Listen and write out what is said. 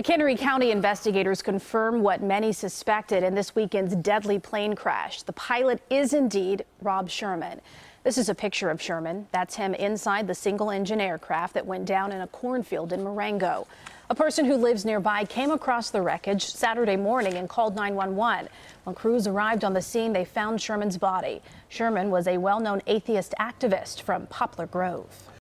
McHenry County investigators confirm what many suspected in this weekend's deadly plane crash. The pilot is indeed Rob Sherman. This is a picture of Sherman. That's him inside the single engine aircraft that went down in a cornfield in Marengo. A person who lives nearby came across the wreckage Saturday morning and called 911. When crews arrived on the scene, they found Sherman's body. Sherman was a well known atheist activist from Poplar Grove.